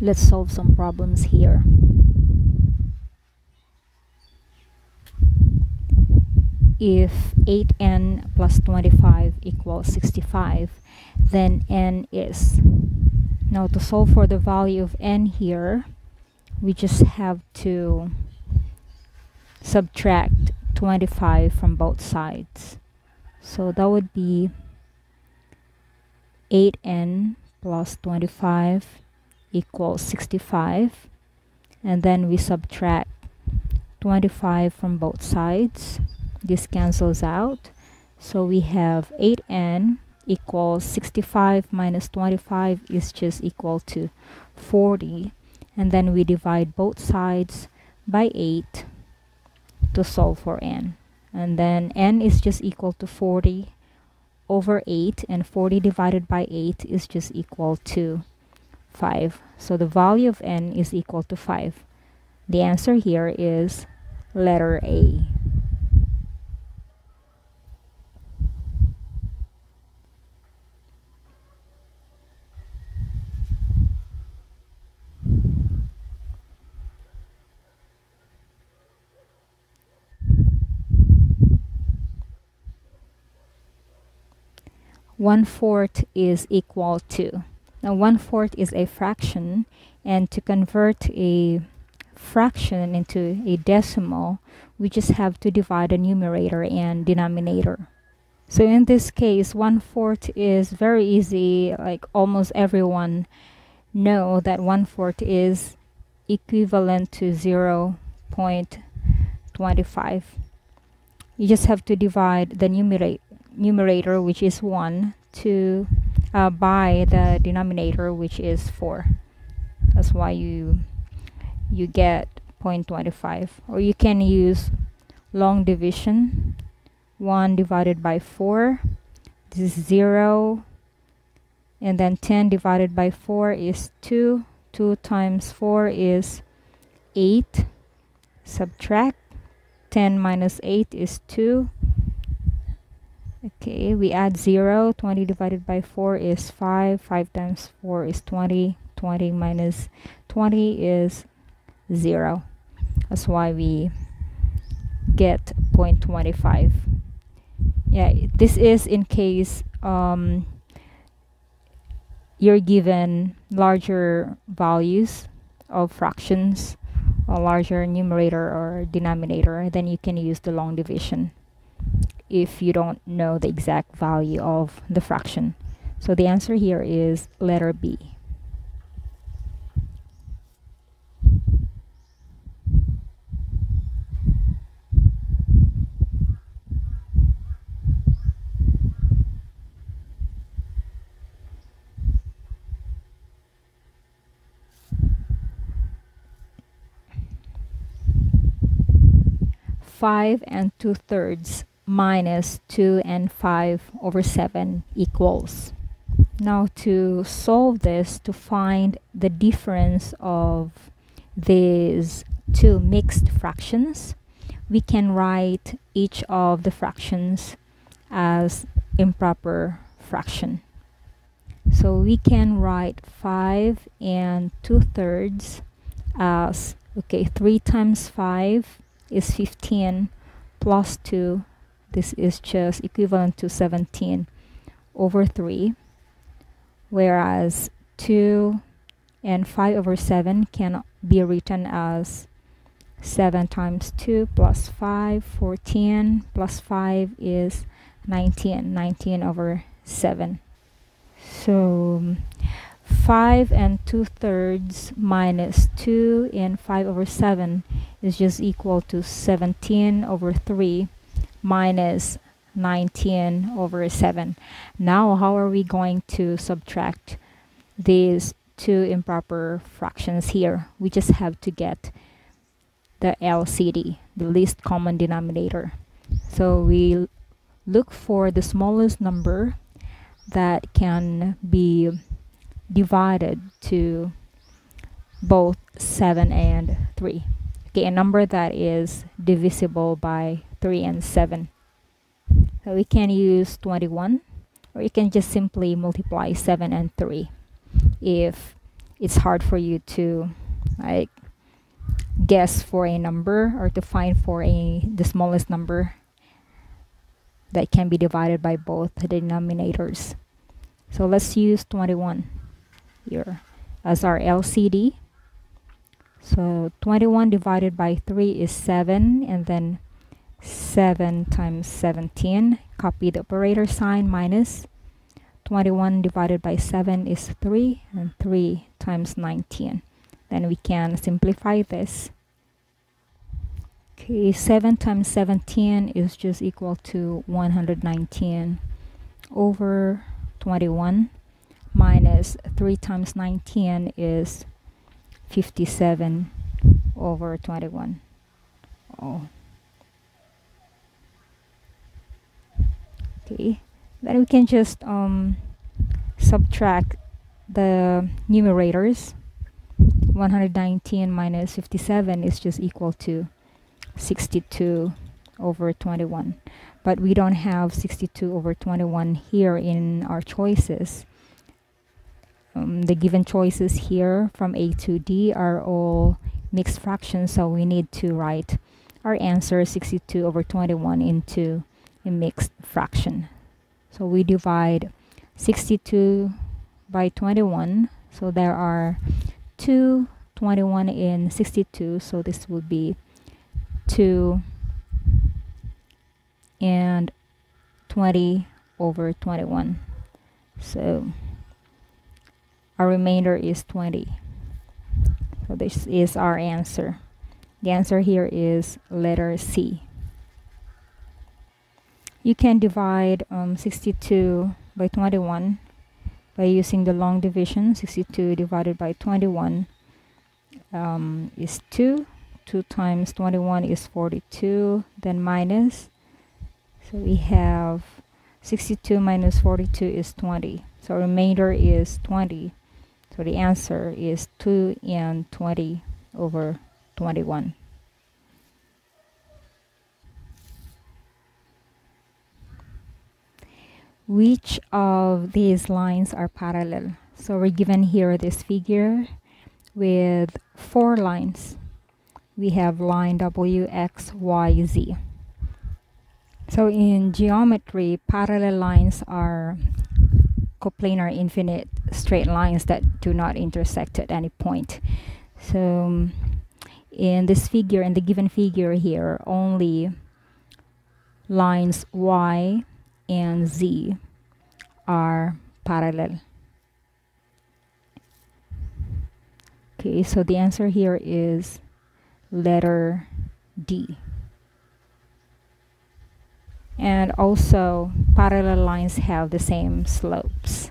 let's solve some problems here. If 8n plus 25 equals 65, then n is. Now to solve for the value of n here, we just have to subtract 25 from both sides. So that would be 8n plus 25 equals 65 and then we subtract 25 from both sides. This cancels out. So we have 8n equals 65 minus 25 is just equal to 40 and then we divide both sides by 8 to solve for n. And then n is just equal to 40 over 8 and 40 divided by 8 is just equal to 5. So the value of n is equal to 5. The answer here is letter A. one fourth is equal to. Now one fourth is a fraction and to convert a fraction into a decimal we just have to divide the numerator and denominator. So in this case one fourth is very easy like almost everyone know that one fourth is equivalent to 0 0.25. You just have to divide the numerator numerator which is 1 to uh, by the denominator which is 4 that's why you you get 0.25 or you can use long division 1 divided by 4 this is 0 and then 10 divided by 4 is 2 2 times 4 is 8 subtract 10 minus 8 is 2 okay we add 0 20 divided by 4 is 5 5 times 4 is 20 20 minus 20 is 0 that's why we get 0.25 yeah this is in case um, you're given larger values of fractions a larger numerator or denominator then you can use the long division if you don't know the exact value of the fraction. So the answer here is letter B. Five and two thirds minus 2 and 5 over 7 equals. Now to solve this, to find the difference of these two mixed fractions, we can write each of the fractions as improper fraction. So we can write 5 and 2 thirds as, okay, 3 times 5 is 15 plus 2 this is just equivalent to 17 over 3 whereas 2 and 5 over 7 can be written as 7 times 2 plus 5 14 plus 5 is 19 19 over 7 so 5 and 2 thirds minus 2 and 5 over 7 is just equal to 17 over 3 minus 19 over 7. Now, how are we going to subtract these two improper fractions here? We just have to get the LCD, the least common denominator. So we look for the smallest number that can be divided to both 7 and 3. Okay, a number that is divisible by 3 and 7 so we can use 21 or you can just simply multiply 7 and 3 if it's hard for you to like guess for a number or to find for a the smallest number that can be divided by both denominators. So let's use 21 here as our LCD. So 21 divided by 3 is 7 and then 7 times 17. Copy the operator sign minus 21 divided by 7 is 3 and 3 times 19. Then we can simplify this. Okay, 7 times 17 is just equal to 119 over 21 minus 3 times 19 is 57 over 21. Oh. Okay, then we can just um, subtract the numerators. 119 minus 57 is just equal to 62 over 21 but we don't have 62 over 21 here in our choices um, the given choices here from A to D are all mixed fractions so we need to write our answer 62 over 21 into a mixed fraction. So we divide 62 by 21 so there are two 21 in 62 so this would be 2 and 20 over 21 so our remainder is 20 so this is our answer. The answer here is letter C you can divide um, 62 by 21 by using the long division. 62 divided by 21 um, is 2 2 times 21 is 42 then minus. So we have 62 minus 42 is 20 so remainder is 20 so the answer is 2 and 20 over 21 which of these lines are parallel so we're given here this figure with four lines we have line W, X, Y, Z. So in geometry, parallel lines are coplanar infinite straight lines that do not intersect at any point. So in this figure, in the given figure here, only lines Y and Z are parallel. Okay, so the answer here is letter D. And also parallel lines have the same slopes.